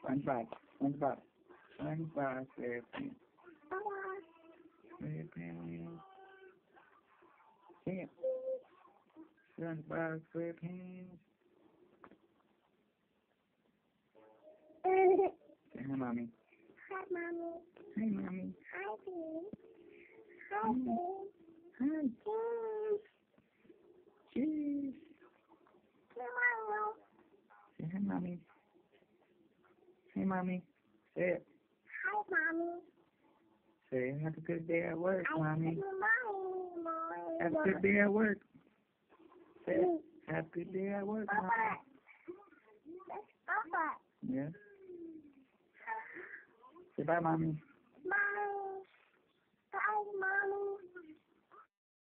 SpongeBob, SpongeBob, SpongeBob SquarePants, SquarePants. Say it. SpongeBob SquarePants. Say hi, mommy. Hi, mommy. Hi, mommy. Hi, baby. Hi, Mm. baby. Hi. Cheese. Cheese. Say hi, mommy. Hey, mommy. Say it. Hi, mommy. Say have a good day at work, I mommy. Mommy. Have a good day at work. Say it. Have a good day at work, Papa. mommy. Papa. Yeah. Say bye, mommy. Mommy. Bye, mommy.